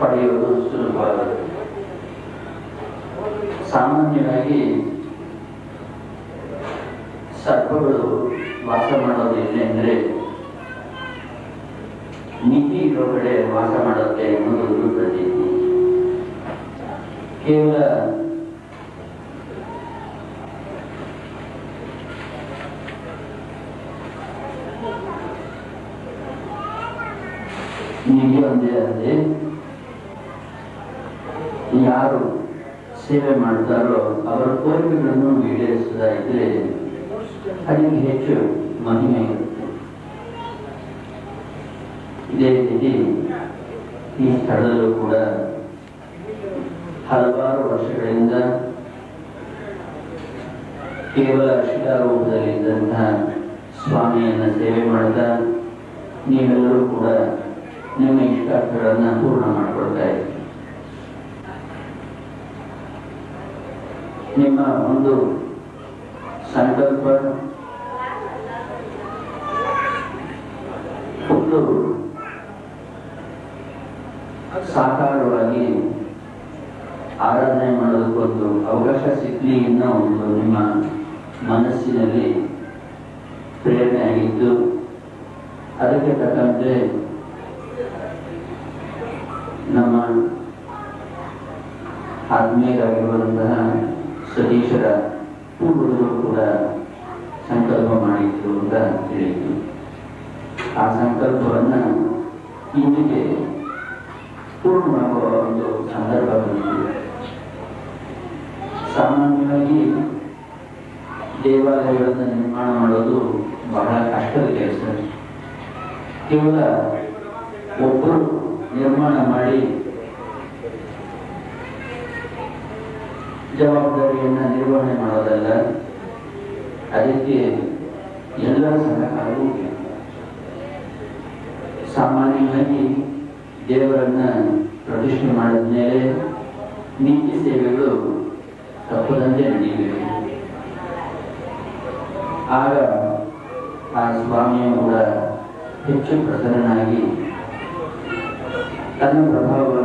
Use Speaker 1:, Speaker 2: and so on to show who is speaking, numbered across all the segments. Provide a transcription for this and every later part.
Speaker 1: ಪಡೆಯುವುದು ಸುಲಭವಾಗಿದೆ ಸಾಮಾನ್ಯವಾಗಿ ಸರ್ಪಗಳು ವಾಸ ಮಾಡೋದು ಎಲ್ಲೆಂದರೆ ನಿಧಿ ಇರೋ ಕಡೆ ವಾಸ ಮಾಡುತ್ತೆ ಎನ್ನುವುದು ಪ್ರತೀತಿ. ಕೇವಲ ನಿಧಿ ಒಂದೇ ಅಲ್ಲದೆ ಯಾರು ಸೇವೆ ಮಾಡ್ತಾರೋ ಅವರ ಕೋರಿಕೆಗಳನ್ನು ಈಡೇರಿಸದ ಇದ್ರೆ ಅದಕ್ಕೆ ಹೆಚ್ಚು ಮಹಿಮೆ ಇದೇ ರೀತಿ ಈ ಸ್ಥಳದಲ್ಲೂ ಕೂಡ ಹಲವಾರು ವರ್ಷಗಳಿಂದ ಕೇವಲ ಶಿಲಾರೂಪದಲ್ಲಿದ್ದಂತಹ ಸ್ವಾಮಿಯನ್ನ ಸೇವೆ ಮಾಡ್ತಾ ನೀವೆಲ್ಲರೂ ಕೂಡ ನಿಮ್ಮ ಇಷ್ಟಾರ್ಥಗಳನ್ನ ಪೂರ್ಣ ಮಾಡಿಕೊಳ್ತಾ ಇದ್ದೀರಿ ನಿಮ್ಮ ಒಂದು ಸಂಕಲ್ಪ. ಒಂದು ಸಾಕಾರವಾಗಿ ಆರಾಧನೆ ಮಾಡೋದಕ್ಕೊಂದು ಅವಕಾಶ ಸಿಕ್ಕಲಿ ಇನ್ನೂ ಒಂದು ನಿಮ್ಮ ಮನಸ್ಸಿನಲ್ಲಿ ಪ್ರೇರಣೆ ಆಗಿದ್ದು, ಅದಕ್ಕೆ ತಕ್ಕಂತೆ ನಮ್ಮ ಆತ್ಮೀಯರಾಗಿರುವಂತಹ ಸತೀಶರ ಪೂರ್ವಜರು ಕೂಡ ಸಂಕಲ್ಪ ಮಾಡಿದ್ರು ಅಂತ ಹೇಳಿದ್ರು. ಆ ಸಂಕಲ್ಪವನ್ನ ಇಂದಿಗೆ ಪೂರ್ಣವಾಗುವ ಒಂದು ಸಂದರ್ಭ ಬಂದಿದೆ. ಸಾಮಾನ್ಯವಾಗಿ ದೇವಾಲಯಗಳನ್ನು ನಿರ್ಮಾಣ ಮಾಡೋದು ಬಹಳ ಕಷ್ಟದ ಕೆಲಸ. ಕೇವಲ ಒಬ್ಬರು ನಿರ್ಮಾಣ ಮಾಡಿ ಜವಾಬ್ದಾರಿಯನ್ನ ನಿರ್ವಹಣೆ ಮಾಡೋದಲ್ಲ, ಅದಕ್ಕೆ ಎಲ್ಲ ಸಹಕಾರವೂ ಸಾಮಾನ್ಯವಾಗಿ ದೇವರನ್ನ ಪ್ರತಿಷ್ಠೆ ಮಾಡಿದ ಮೇಲೆ ನೀತಿ ಸೇವೆಗಳು ತಪ್ಪದಂತೆ ನಡೆಯಬೇಕು ಆಗ ಆ ಸ್ವಾಮಿಯು ಕೂಡ ಹೆಚ್ಚು ಪ್ರಸನ್ನನಾಗಿ ತನ್ನ ಪ್ರಭಾವವನ್ನು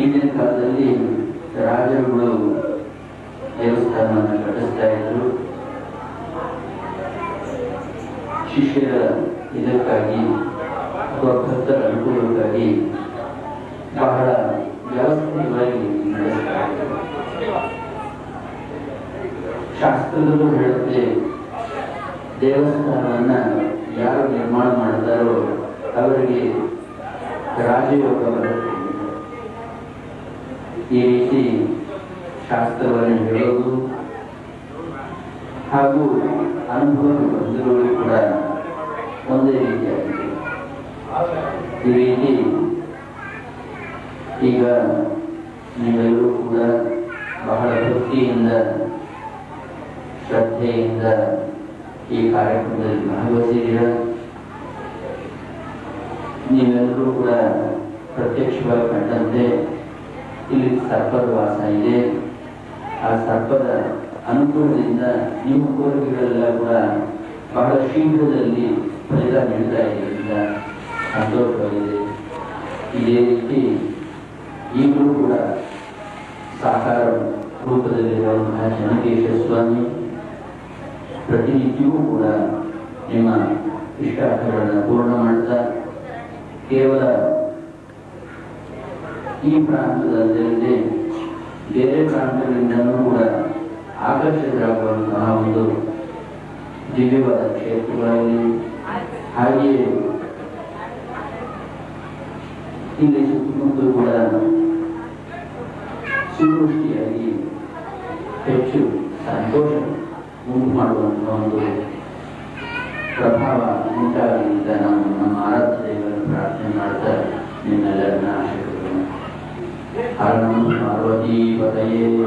Speaker 1: ಈಗಿನ ಕಾಲದಲ್ಲಿ ರಾಜರುಗಳು ದೇವಸ್ಥಾನವನ್ನು ಕಟ್ಟಿಸ್ತಾ ಇದ್ರು. ಶಿಷ್ಯರ ಇದಕ್ಕಾಗಿ ಅಥವಾ ಭಕ್ತರ ಅನುಕೂಲಕ್ಕಾಗಿ ಬಹಳ ವ್ಯವಸ್ಥಿತವಾಗಿ ಶಾಸ್ತ್ರದಲ್ಲೂ ಹೇಳುತ್ತೆ, ದೇವಸ್ಥಾನವನ್ನ ಯಾರು ನಿರ್ಮಾಣ ಮಾಡ್ತಾರೋ ಅವರಿಗೆ ರಾಜಯೋಗ ಬರುತ್ತೆ. ಈ ಶಾಸ್ತ್ರವನ್ನು ಹೇಳೋದು ಹಾಗೂ ಅನುಭವ ಹೊಂದಿರುವುದು ಕೂಡ ಒಂದೇ ರೀತಿಯಾಗಿದೆ. ಈ ರೀತಿ ಈಗ ನೀವೆಲ್ಲರೂ ಕೂಡ ಬಹಳ ಭಕ್ತಿಯಿಂದ, ಶ್ರದ್ಧೆಯಿಂದ ಈ ಕಾರ್ಯಕ್ರಮದಲ್ಲಿ ಭಾಗವಹಿಸಿದ್ದೀರ? ನೀವೆಲ್ಲರೂ ಕೂಡ ಪ್ರತ್ಯಕ್ಷವಾಗಿ ಕಂಡಂತೆ ಇಲ್ಲಿ ಸರ್ಪದ ವಾಸ ಇದೆ. ಆ ಸರ್ಪದ ಅನುಕೂಲದಿಂದ ನಿಮ್ಮ ಕೋರಿಕೆಗಳೆಲ್ಲ ಕೂಡ ಬಹಳ ಶೀಘ್ರದಲ್ಲಿ ಫಲಿತ ನೀಡ್ತಾ ಇದರಿಂದ ಸಂತೋಷವಾಗಿದೆ. ಇದೇ ರೀತಿ ಈಗಲೂ ಕೂಡ ಸಾಕಾರ ರೂಪದಲ್ಲಿರುವಂತಹ ಚನ್ನಕೇಶ ಸ್ವಾಮಿ ಪ್ರತಿನಿತ್ಯವೂ ಕೂಡ ನಿಮ್ಮ ಇಷ್ಟಾರ್ಥಗಳನ್ನು ಪೂರ್ಣ ಮಾಡ್ತಾ ಕೇವಲ ಈ ಪ್ರಾಂತದಲ್ಲದೆ ಬೇರೆ ಪ್ರಾಂತಗಳಿಂದಲೂ ಕೂಡ ಆಕರ್ಷಿತರಾಗುವಂತಹ ಒಂದು ದಿವ್ಯವಾದ ಕ್ಷೇತ್ರಗಳಲ್ಲಿ ಹಾಗೆಯೇ ಇಲ್ಲಿ ಸುತ್ತಮುತ್ತಲೂ ಕೂಡ ಸುವೃಷ್ಟಿಯಾಗಿ ಹೆಚ್ಚು ಸಂತೋಷ ಉಂಟು ಮಾಡುವಂತಹ ಒಂದು ಪ್ರಭಾವ ಉಂಟಾಗಿ ನಾವು ನಮ್ಮ ಆರಾಧ್ಯ ದೇವರನ್ನು ಪ್ರಾರ್ಥನೆ ಮಾಡ್ತಾ ನಿಮ್ಮೆಲ್ಲರನ್ನ ಆಶೀರ್ವದಿಸೋಣ haram arwaji batayin